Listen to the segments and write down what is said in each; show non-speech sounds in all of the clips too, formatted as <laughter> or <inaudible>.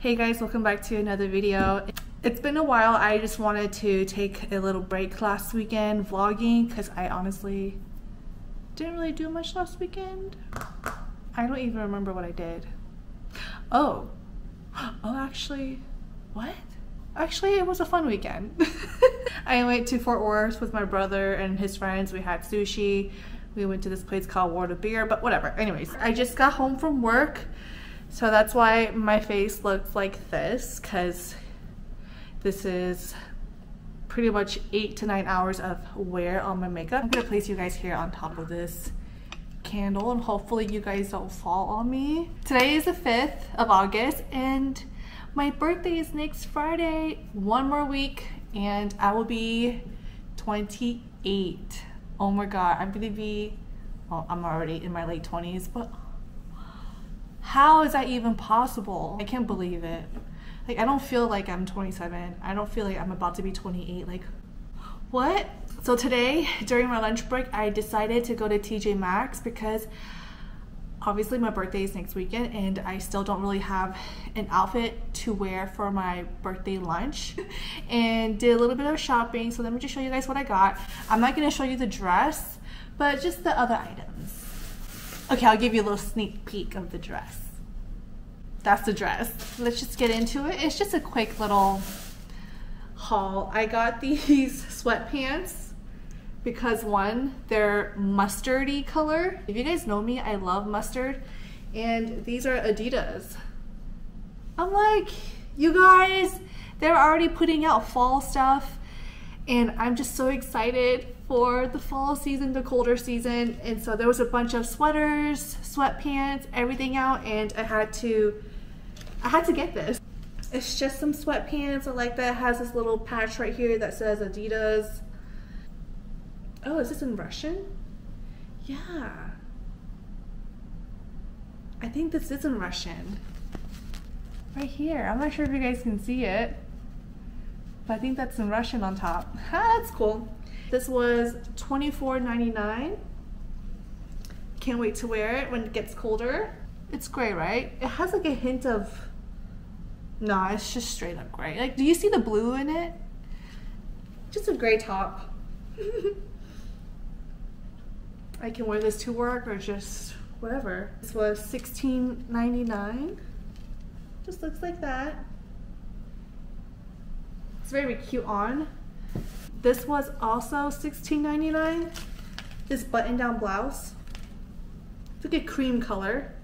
Hey guys, welcome back to another video. It's been a while. I just wanted to take a little break last weekend vlogging because I honestly didn't really do much last weekend. I don't even remember what I did. Oh, <gasps> oh actually, what? Actually, it was a fun weekend. <laughs> I went to Fort Worth with my brother and his friends. We had sushi. We went to this place called World of Beer, but whatever. Anyways, I just got home from work. So that's why my face looks like this because this is pretty much eight to nine hours of wear on my makeup. I'm gonna place you guys here on top of this candle and hopefully you guys don't fall on me. Today is the 5th of August and my birthday is next Friday. One more week and I will be 28. Oh my god, I'm gonna be, well, I'm already in my late 20s, but how is that even possible? I can't believe it. Like, I don't feel like I'm 27. I don't feel like I'm about to be 28. Like, what? So today, during my lunch break, I decided to go to TJ Maxx because obviously my birthday is next weekend and I still don't really have an outfit to wear for my birthday lunch <laughs> and did a little bit of shopping. So let me just show you guys what I got. I'm not gonna show you the dress, but just the other items. Okay, I'll give you a little sneak peek of the dress. That's the dress. Let's just get into it. It's just a quick little haul. I got <laughs> these sweatpants because one, they're mustardy color. If you guys know me, I love mustard. And these are Adidas. I'm like, you guys, they're already putting out fall stuff and I'm just so excited for the fall season, the colder season. And so there was a bunch of sweaters, sweatpants, everything out, and I had to, I had to get this. It's just some sweatpants. I like that. It has this little patch right here that says Adidas. Oh, is this in Russian? Yeah. I think this is in Russian. Right here. I'm not sure if you guys can see it. But I think that's in Russian on top. Ah, <laughs> that's cool. This was $24.99. Can't wait to wear it when it gets colder. It's gray, right? It has like a hint of, no, it's just straight up gray. Like, do you see the blue in it? Just a gray top. <laughs> I can wear this to work or just whatever. This was $16.99. Just looks like that. It's very cute on. This was also $16.99. This button down blouse. It's like a cream color.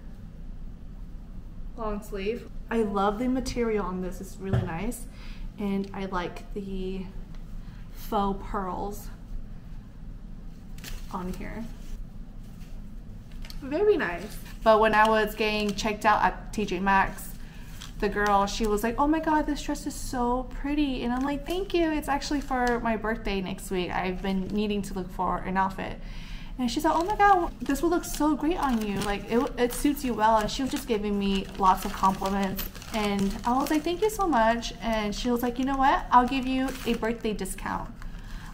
Long sleeve. I love the material on this. It's really nice. And I like the faux pearls on here. Very nice. But when I was getting checked out at TJ Maxx, the girl, she was like, oh my god, this dress is so pretty. And I'm like, thank you. It's actually for my birthday next week. I've been needing to look for an outfit. And she's like, oh my god, this will look so great on you. Like, it, it suits you well. And she was just giving me lots of compliments. And I was like, thank you so much. And she was like, you know what? I'll give you a birthday discount.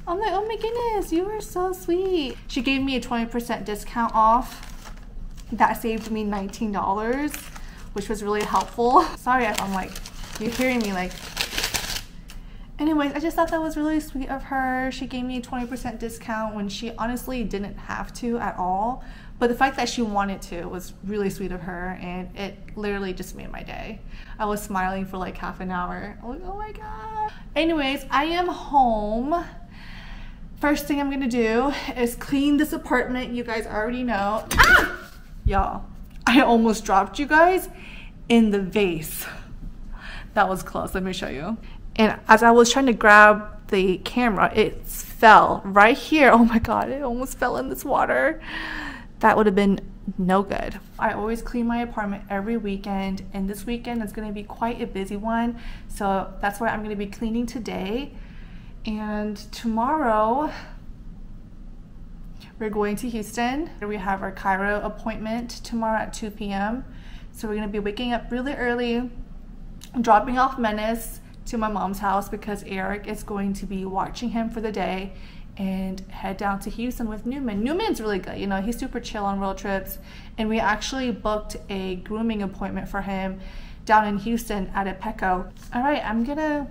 I'm like, oh my goodness, you are so sweet. She gave me a 20% discount off. That saved me $19 which was really helpful. <laughs> Sorry if I'm like, you're hearing me like. Anyways, I just thought that was really sweet of her. She gave me a 20% discount when she honestly didn't have to at all. But the fact that she wanted to was really sweet of her and it literally just made my day. I was smiling for like half an hour. Like, oh my god. Anyways, I am home. First thing I'm gonna do is clean this apartment. You guys already know. Ah! Y'all, I almost dropped you guys in the vase. That was close, let me show you. And as I was trying to grab the camera, it fell right here. <laughs> Oh my God, it almost fell in this water. That would have been no good. I always clean my apartment every weekend and this weekend is gonna be quite a busy one. So that's why I'm gonna be cleaning today. And tomorrow, we're going to Houston. We have our chiro appointment tomorrow at 2 p.m. So we're gonna be waking up really early, dropping off Menace to my mom's house because Eric is going to be watching him for the day and head down to Houston with Newman. Newman's really good, you know, he's super chill on road trips. And we actually booked a grooming appointment for him down in Houston at a Petco. All right, I'm gonna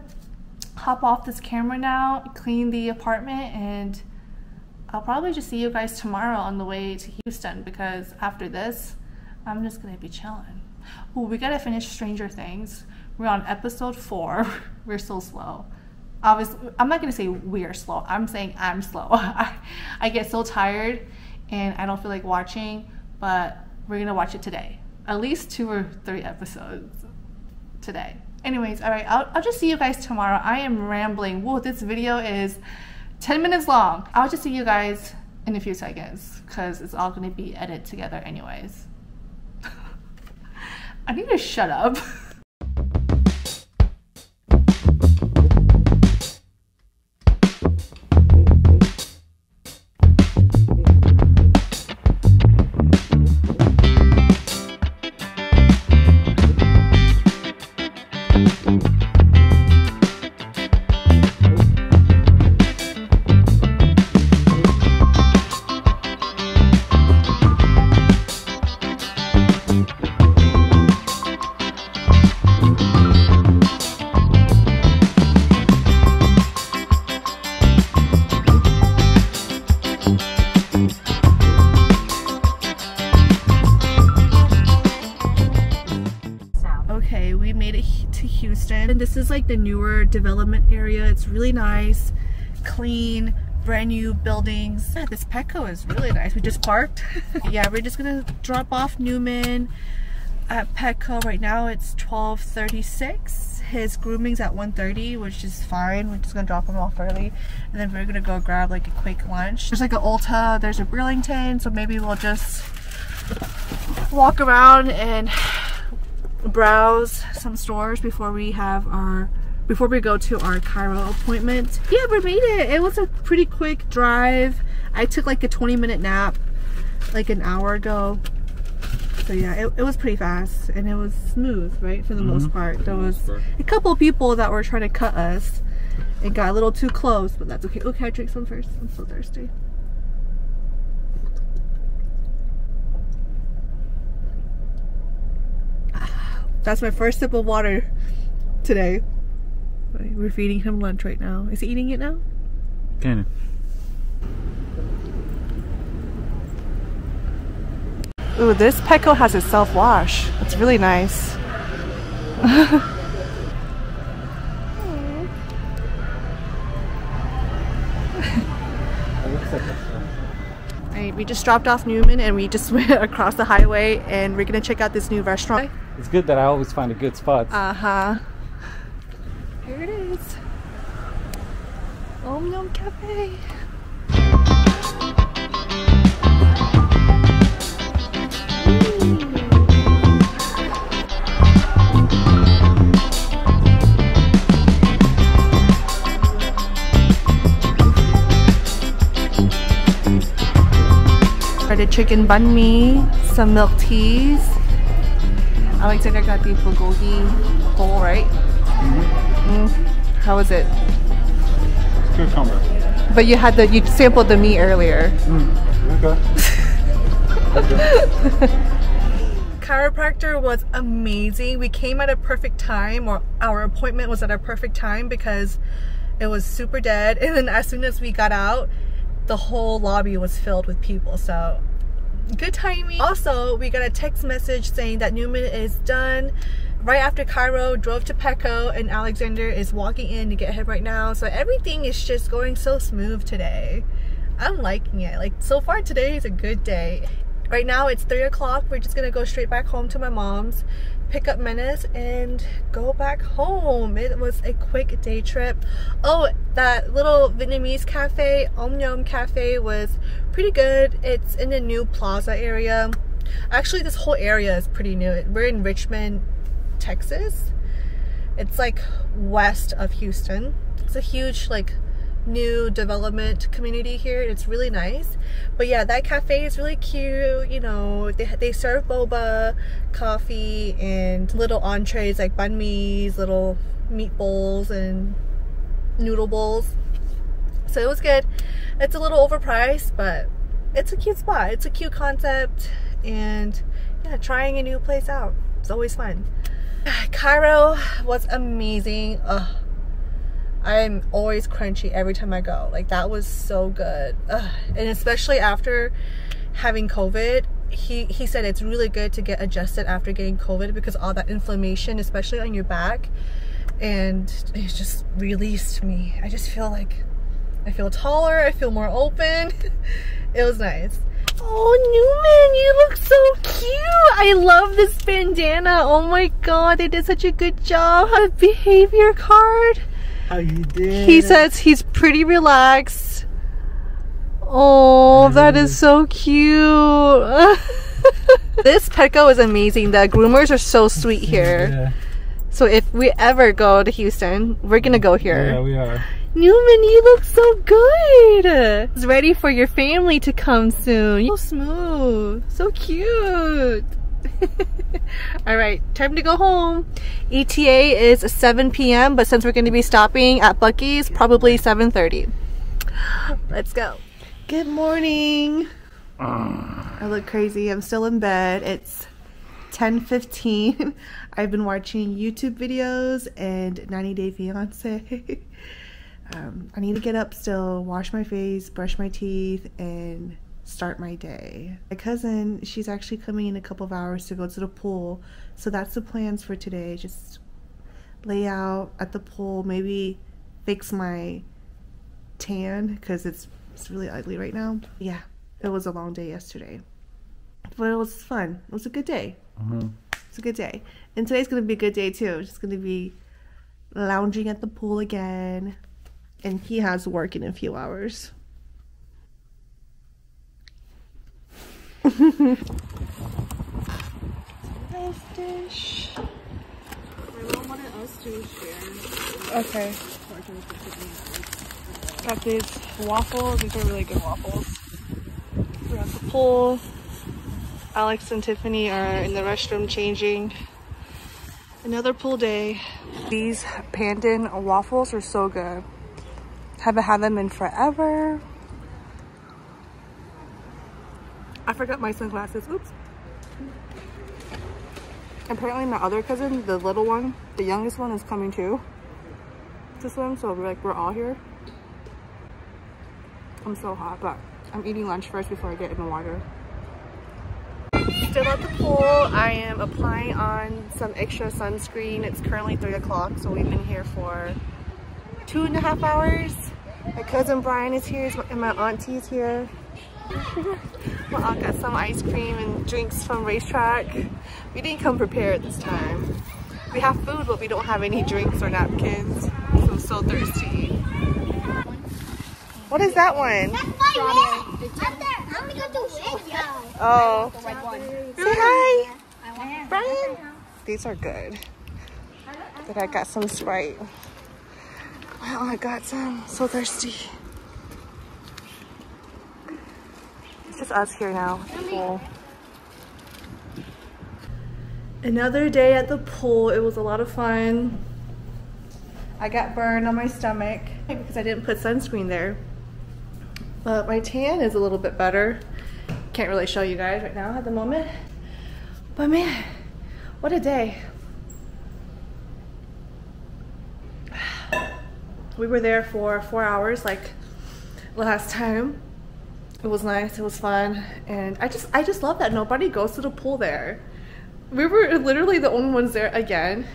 hop off this camera now, clean the apartment, and I'll probably just see you guys tomorrow on the way to Houston because after this, I'm just gonna be chilling. Oh, we gotta finish Stranger Things. We're on episode four. <laughs> We're so slow. Obviously, I'm not gonna say we're slow. I'm saying I'm slow. <laughs> I, I get so tired and I don't feel like watching, but we're gonna watch it today. At least two or three episodes today. Anyways, all right, I'll, I'll just see you guys tomorrow. I am rambling. Whoa, this video is 10 minutes long. I'll just see you guys in a few seconds because it's all gonna be edited together anyways. <laughs> I need to shut up. <laughs> like the newer development area. It's really nice, clean, brand new buildings. Yeah, this Petco is really nice. We just parked. <laughs> yeah, we're just gonna drop off Newman at Petco. Right now it's 12.36. His grooming's at 1.30, which is fine. We're just gonna drop him off early. And then we're gonna go grab like a quick lunch. There's like an Ulta, there's a Burlington, so maybe we'll just walk around and browse some stores before we have our before we go to our chiro appointment. Yeah we made it. It was a pretty quick drive. I took like a 20 minute nap like an hour ago. So yeah it, it was pretty fast and it was smooth right for the mm -hmm. most mm-hmm. part. There was a couple people that were trying to cut us. It got a little too close but that's okay. Okay i drink some first. I'm so thirsty That's my first sip of water today. We're feeding him lunch right now. Is he eating it now? Kind of. Ooh, this Petco has a self-wash. It's really nice. <laughs> we just dropped off Newman and we just <laughs> went across the highway and we're gonna check out this new restaurant. It's good that I always find a good spot. Uh-huh. Here it is. Om Cafe. Started chicken banh mi, some milk teas, Alexander got the bulgogi bowl, right? Mm -hmm. mm. How was it? Cucumber. But you had the you sampled the meat earlier. Mm. Okay. <laughs> Chiropractor was amazing. We came at a perfect time, or our appointment was at a perfect time because it was super dead. <laughs> And then as soon as we got out, the whole lobby was filled with people. So good timing. Also, we got a text message saying that Newman is done right after chiro, drove to Petco, and Alexander is walking in to get him right now. So everything is just going so smooth today. I'm liking it. Like, so far today is a good day. Right now it's 3 o'clock. We're just gonna go straight back home to my mom's, pick up Menace, and go back home. It was a quick day trip. Oh, that little Vietnamese cafe, Om Nom Cafe, was pretty good. It's in the new plaza area. Actually, this whole area is pretty new. We're in Richmond, Texas. It's like west of Houston. It's a huge like new development community here. It's really nice. But yeah, that cafe is really cute. You know, they, they serve boba, coffee, and little entrees like banh mi's, little meat bowls, and noodle bowls. So it was good. It's a little overpriced, but it's a cute spot. It's a cute concept. And yeah, trying a new place out. It's always fun. <sighs> Chiro was amazing. Ugh. I'm always crunchy every time I go. Like that was so good. Ugh. And especially after having COVID, he, he said it's really good to get adjusted after getting COVID because all that inflammation, especially on your back, and it just released me. I just feel like I feel taller, I feel more open. <laughs> it was nice. Oh, Newman, you look so cute. I love this bandana. Oh my god, they did such a good job. A behavior card. How you doing? He says he's pretty relaxed. Oh, that is so cute. <laughs> this Petco is amazing. The groomers are so sweet here. Yeah, So if we ever go to Houston, we're gonna go here. yeah, we are. Newman, you look so good. It's ready for your family to come soon. So smooth, so cute. <laughs> All right, time to go home. ETA is 7 p.m., but since we're going to be stopping at Buc-ee's, probably 7.30. Let's go. Good morning. I look crazy. I'm still in bed. It's 10.15. <laughs> I've been watching YouTube videos and 90 Day Fiancé. <laughs> um, I need to get up still, wash my face, brush my teeth, and start my day. My cousin, she's actually coming in a couple of hours to go to the pool. So that's the plans for today. Just lay out at the pool, maybe fix my tan because it's, it's really ugly right now. Yeah, it was a long day yesterday. But it was fun. It was a good day. Mm-hmm. It's a good day. And today's going to be a good day too. It's just going to be lounging at the pool again. And he has work in a few hours. Dish. My mom wanted us to share. Okay. Got these waffles. These are really good waffles. We're at the pool. Alex and Tiffany are in the restroom changing. Another pool day. These pandan waffles are so good. Haven't had them in forever. I forgot my sunglasses. Oops. Apparently my other cousin, the little one, the youngest one is coming too to swim, so we're like we're all here. I'm so hot, but I'm eating lunch first before I get in the water. Still at the pool. I am applying on some extra sunscreen. It's currently three o'clock, so we've been here for two and a half hours. My cousin Brian is here, and my auntie is here. My aunt got some ice cream and drinks from RaceTrac. We didn't come prepared this time. We have food, but we don't have any drinks or napkins. So I'm so thirsty. What is that one? Oh. Say hi. Brian. These are good. But I got some Sprite. Wow, I got some. So thirsty. Just us here now. Another day at the pool. It was a lot of fun. I got burned on my stomach because I didn't put sunscreen there. But my tan is a little bit better. Can't really show you guys right now at the moment. But man, what a day. <sighs> We were there for four hours like last time. It was nice, it was fun. And I just I just love that nobody goes to the pool there. We were literally the only ones there again.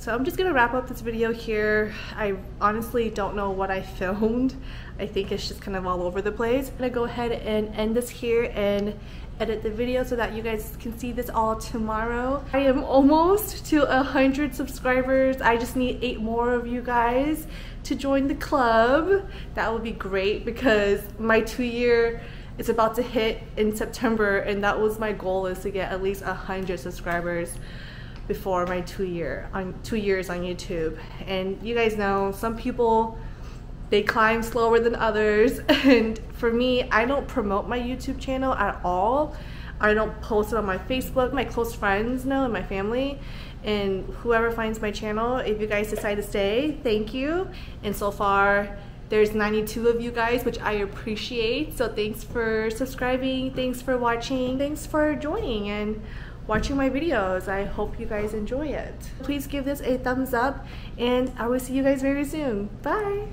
So I'm just gonna wrap up this video here. I honestly don't know what I <laughs> filmed. I think it's just kind of all over the place. I'm gonna go ahead and end this here and edit the video so that you guys can see this all tomorrow. I am almost to a hundred subscribers. I just need eight more of you guys to join the club. That would be great because my two year is about to hit in September and that was my goal is to get at least a hundred subscribers before my two year on two years on YouTube. And you guys know some people they climb slower than others. <laughs> And for me I don't promote my YouTube channel at all. I don't post it on my Facebook. My close friends know and my family. And whoever finds my channel if you guys decide to stay thank you. And so far there's 92 of you guys which I appreciate. So thanks for subscribing. Thanks for watching. Thanks for joining. And watching my videos. I hope you guys enjoy it. Please give this a thumbs up and I will see you guys very soon. Bye!